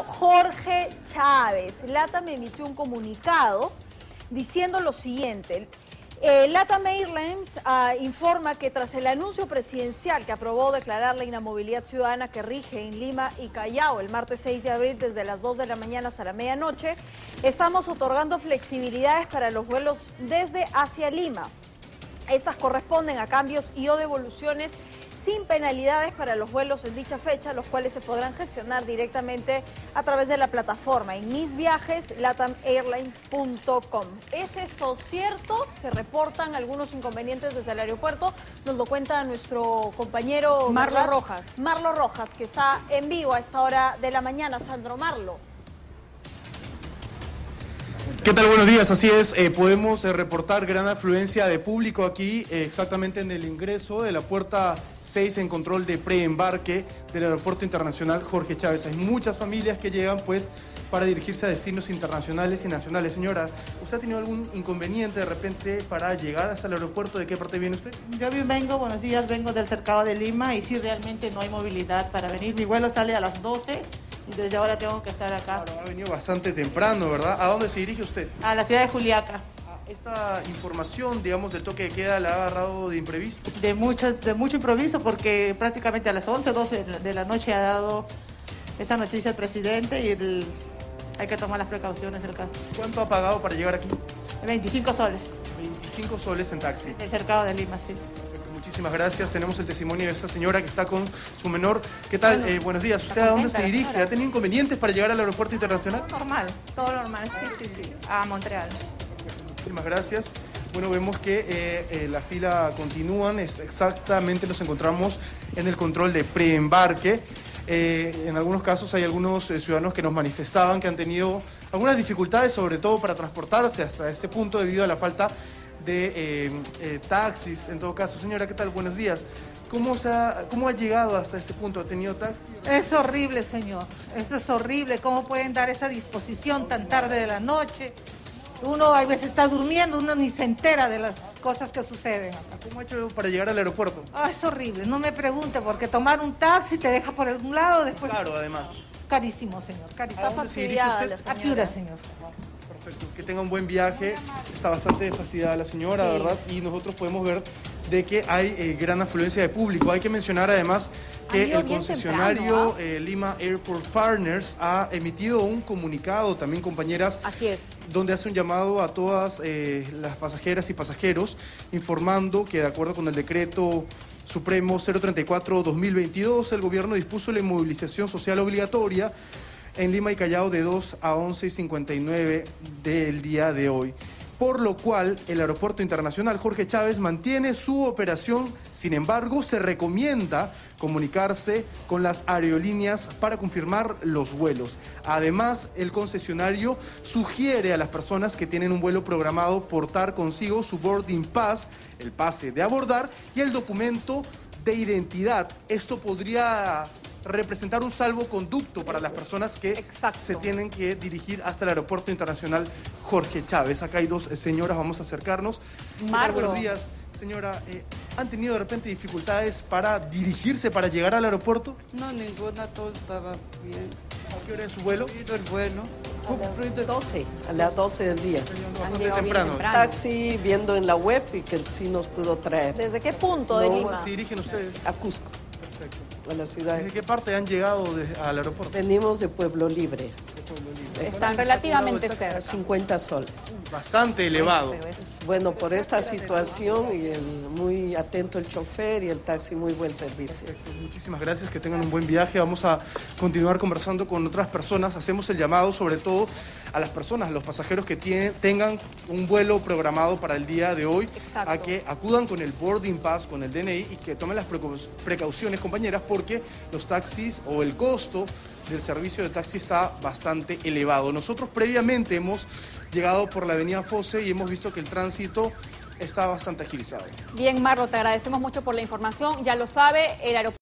Jorge Chávez. LATAM emitió un comunicado diciendo lo siguiente. Eh, LATAM Airlines ah, informa que tras el anuncio presidencial que aprobó declarar la inamovilidad ciudadana que rige en Lima y Callao el martes 6 de abril desde las 2 de la mañana hasta la medianoche, estamos otorgando flexibilidades para los vuelos desde hacia Lima. Estas corresponden a cambios y o devoluciones sin penalidades para los vuelos en dicha fecha, los cuales se podrán gestionar directamente a través de la plataforma en misviajes.latamairlines.com. ¿Es esto cierto? Se reportan algunos inconvenientes desde el aeropuerto. Nos lo cuenta nuestro compañero Marlo Rojas. Marlo Rojas, que está en vivo a esta hora de la mañana. Sandro Marlo. ¿Qué tal? Buenos días. Así es, eh, podemos eh, reportar gran afluencia de público aquí, eh, exactamente en el ingreso de la puerta 6 en control de preembarque del Aeropuerto Internacional Jorge Chávez. Hay muchas familias que llegan, pues, para dirigirse a destinos internacionales y nacionales. Señora, ¿usted ha tenido algún inconveniente de repente para llegar hasta el aeropuerto? ¿De qué parte viene usted? Yo vengo, buenos días, vengo del cercado de Lima y sí, realmente no hay movilidad para venir. Mi vuelo sale a las 12 y desde ahora tengo que estar acá. Ha venido bastante temprano, ¿verdad? ¿A dónde se dirige usted? A la ciudad de Juliaca. Ah, Esta información, digamos, del toque de queda la ha agarrado de imprevisto. De mucho, de mucho improviso porque prácticamente a las 11, 12 de la- noche ha dado esa noticia el presidente y el- hay que tomar las precauciones del caso. ¿Cuánto ha pagado para llegar aquí? 25 soles 25 soles en taxi. del cercado de Lima, sí. Muchísimas gracias. Tenemos el testimonio de esta señora que está con su menor. ¿Qué tal? Bueno, Eh, buenos días. ¿Usted a dónde se dirige? señora. ¿Ha tenido inconvenientes para llegar al aeropuerto internacional? Normal, todo normal, sí, sí, sí. A Montreal. Muchísimas gracias. Bueno, vemos que eh, eh, la fila continúan. Es exactamente nos encontramos en el control de preembarque. Eh, en algunos casos hay algunos eh, ciudadanos que nos manifestaban que han tenido algunas dificultades, sobre todo para transportarse hasta este punto debido a la falta de eh, eh, taxis. En todo caso, señora, ¿qué tal? Buenos días. ¿Cómo, se ha, ¿Cómo ha llegado hasta este punto? ¿Ha tenido taxi? Es horrible, señor. Esto es horrible. ¿Cómo pueden dar esa disposición tan tarde de la noche? Uno a veces está durmiendo, uno ni se entera de las cosas que suceden. ¿Cómo ha hecho para llegar al aeropuerto? Ah, es horrible. No me pregunte, porque tomar un taxi te deja por algún lado, después... Claro, además. Carísimo, señor, ¿A carísimo. Está dónde se dirige usted? A. Piura, señor. Perfecto, que tenga un buen viaje. Está bastante fastidiada la señora, Sí. ¿verdad? Y nosotros podemos ver de que hay eh, gran afluencia de público. Hay que mencionar además que el concesionario temprano, ¿ah? eh, Lima Airport Partners ha emitido un comunicado, también compañeras, Así es. donde hace un llamado a todas eh, las pasajeras y pasajeros, informando que de acuerdo con el decreto supremo 034-2022, el gobierno dispuso la inmovilización social obligatoria en Lima y Callao de 2 a 11 y 59 del día de hoy. Por lo cual, el Aeropuerto Internacional Jorge Chávez mantiene su operación, sin embargo, se recomienda comunicarse con las aerolíneas para confirmar los vuelos. Además, el concesionario sugiere a las personas que tienen un vuelo programado portar consigo su boarding pass, el pase de abordar y el documento de identidad. Esto podría representar un salvoconducto para las personas que Exacto. se tienen que dirigir hasta el Aeropuerto Internacional Jorge Chávez. Acá hay dos eh, señoras, vamos a acercarnos. Marlo. Buenos días, señora. Eh, ¿Han tenido de repente dificultades para dirigirse, para llegar al aeropuerto? No, ninguna, todo estaba bien. ¿A qué hora es su vuelo? El vuelo. Fluido el- 12, a las 12 del día. Temprano. temprano. Taxi viendo en la web y que sí nos pudo traer ¿Desde qué punto de No, Lima? ¿Se dirigen ustedes? a Cusco. A la ciudad. ¿Desde qué parte han llegado de- al aeropuerto? Venimos de Pueblo Libre, Están relativamente cerca. 50 soles. Bastante elevado. Bueno, por esta situación y el muy atento el chofer y el taxi, muy buen servicio. Perfecto, Muchísimas gracias, que tengan un buen viaje. Vamos a continuar conversando con otras personas. Hacemos el llamado sobre todo a las personas, a los pasajeros que tienen- tengan un vuelo programado para el día de hoy, Exacto. a que acudan con el boarding pass, con el DNI y que tomen las precau- precauciones, compañeras, porque los taxis o el costo del servicio de taxi está bastante elevado. Nosotros previamente hemos llegado por la avenida Fose y hemos visto que el tránsito está bastante agilizado. Bien, Marlo, te agradecemos mucho por la información. Ya lo sabe, el aeropuerto.